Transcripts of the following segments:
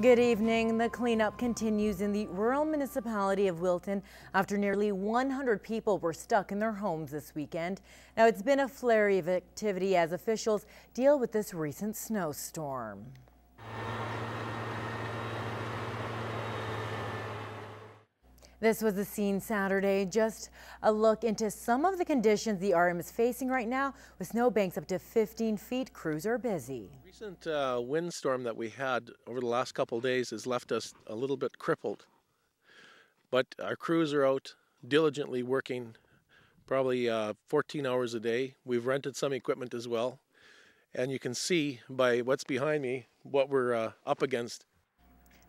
Good evening. The cleanup continues in the rural municipality of Wilton after nearly 100 people were stuck in their homes this weekend. Now, it's been a flurry of activity as officials deal with this recent snowstorm. This was the scene Saturday. Just a look into some of the conditions the RM is facing right now with snowbanks up to 15 feet. Crews are busy. Recent uh, windstorm that we had over the last couple days has left us a little bit crippled. But our crews are out diligently working probably uh, 14 hours a day. We've rented some equipment as well. And you can see by what's behind me what we're uh, up against.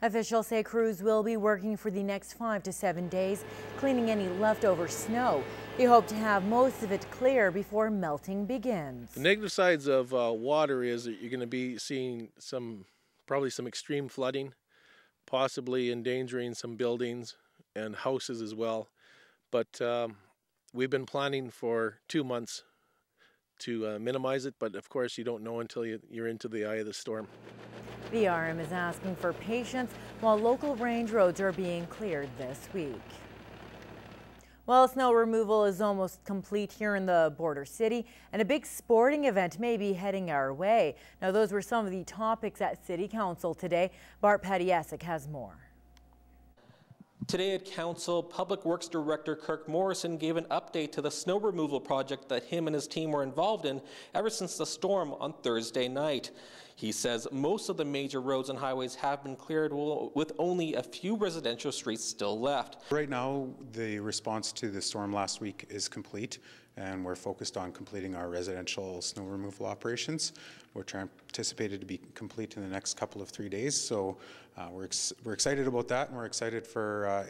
Officials say crews will be working for the next five to seven days, cleaning any leftover snow. They hope to have most of it clear before melting begins. The negative sides of uh, water is that you're going to be seeing some, probably some extreme flooding, possibly endangering some buildings and houses as well. But um, we've been planning for two months to uh, minimize it, but of course you don't know until you, you're into the eye of the storm. The RM is asking for patience while local range roads are being cleared this week. Well, snow removal is almost complete here in the border city, and a big sporting event may be heading our way. Now, those were some of the topics at City Council today. Bart Padjasek has more. Today at Council, Public Works Director Kirk Morrison gave an update to the snow removal project that him and his team were involved in ever since the storm on Thursday night. He says most of the major roads and highways have been cleared with only a few residential streets still left. Right now, the response to the storm last week is complete and we're focused on completing our residential snow removal operations, which are anticipated to be complete in the next couple of three days. So uh, we're, ex we're excited about that, and we're excited for uh,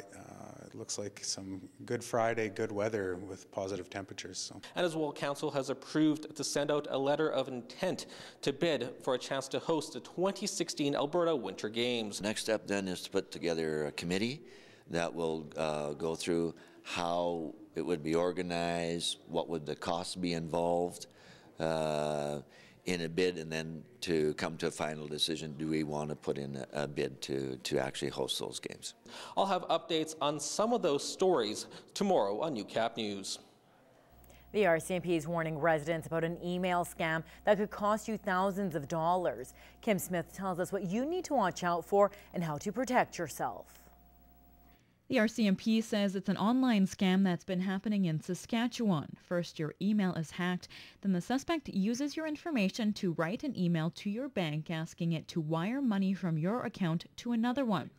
it looks like some good Friday, good weather with positive temperatures. So. And as well, Council has approved to send out a letter of intent to bid for a chance to host the 2016 Alberta Winter Games. Next step then is to put together a committee that will uh, go through how it would be organized, what would the costs be involved uh, in a bid, and then to come to a final decision, do we want to put in a, a bid to, to actually host those games? I'll have updates on some of those stories tomorrow on Newcap News. The RCMP is warning residents about an email scam that could cost you thousands of dollars. Kim Smith tells us what you need to watch out for and how to protect yourself. The RCMP says it's an online scam that's been happening in Saskatchewan. First, your email is hacked. Then the suspect uses your information to write an email to your bank asking it to wire money from your account to another one.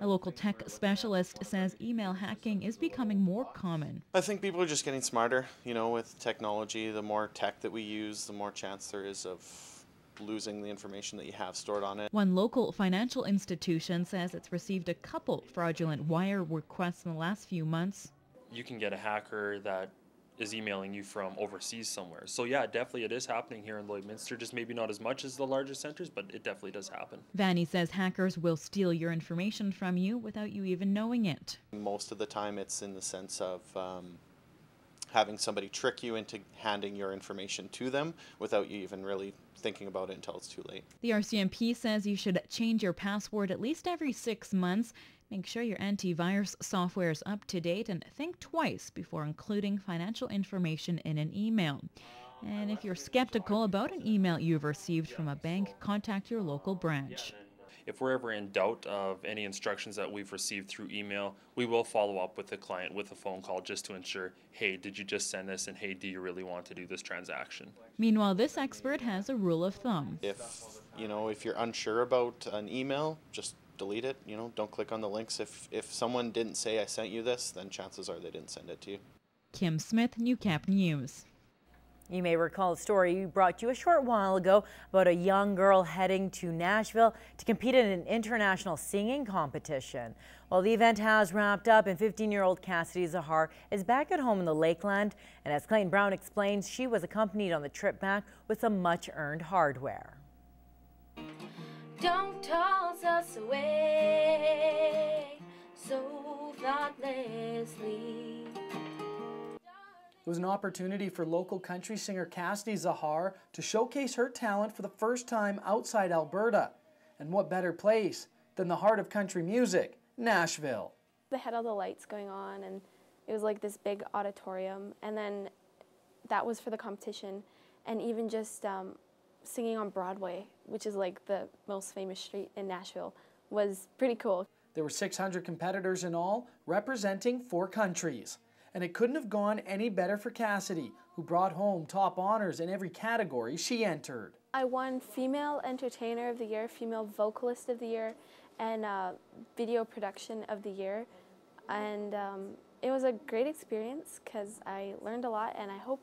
A local tech specialist says email hacking is becoming more common. I think people are just getting smarter. You know, with technology, the more tech that we use, the more chance there is of losing the information that you have stored on it. One local financial institution says it's received a couple fraudulent wire requests in the last few months. You can get a hacker that is emailing you from overseas somewhere. So yeah, definitely it is happening here in Lloydminster, just maybe not as much as the larger centers, but it definitely does happen. Vanny says hackers will steal your information from you without you even knowing it. Most of the time it's in the sense of um, having somebody trick you into handing your information to them without you even really thinking about it until it's too late. The RCMP says you should change your password at least every six months. Make sure your antivirus software is up to date and think twice before including financial information in an email. And if you're skeptical about an email you've received from a bank, contact your local branch if we're ever in doubt of any instructions that we've received through email, we will follow up with the client with a phone call just to ensure, hey, did you just send this? And hey, do you really want to do this transaction? Meanwhile, this expert has a rule of thumb. If, you know, if you're unsure about an email, just delete it. You know, don't click on the links. If, if someone didn't say I sent you this, then chances are they didn't send it to you. Kim Smith, Newcap News. You may recall a story we brought you a short while ago about a young girl heading to Nashville to compete in an international singing competition. Well, the event has wrapped up and 15-year-old Cassidy Zahar is back at home in the Lakeland. And as Clayton Brown explains, she was accompanied on the trip back with some much-earned hardware. Don't toss us away was an opportunity for local country singer Cassidy Zahar to showcase her talent for the first time outside Alberta. And what better place than the heart of country music, Nashville. They had all the lights going on, and it was like this big auditorium. And then that was for the competition, and even just um, singing on Broadway, which is like the most famous street in Nashville, was pretty cool. There were 600 competitors in all, representing four countries. And it couldn't have gone any better for Cassidy, who brought home top honors in every category she entered. I won Female Entertainer of the Year, Female Vocalist of the Year, and uh, Video Production of the Year. And um, it was a great experience because I learned a lot, and I hope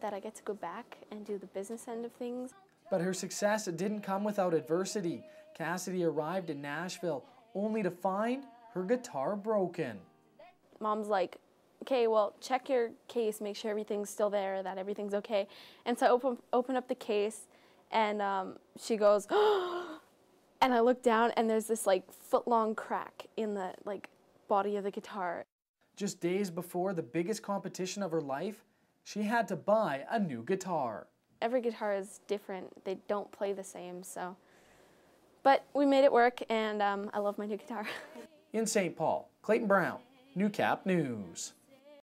that I get to go back and do the business end of things. But her success didn't come without adversity. Cassidy arrived in Nashville only to find her guitar broken. Mom's like, okay, well, check your case, make sure everything's still there, that everything's okay. And so I open, open up the case, and um, she goes, and I look down, and there's this like foot long crack in the like body of the guitar. Just days before the biggest competition of her life, she had to buy a new guitar. Every guitar is different, they don't play the same, so. But we made it work, and um, I love my new guitar. In St. Paul, Clayton Brown, Newcap News.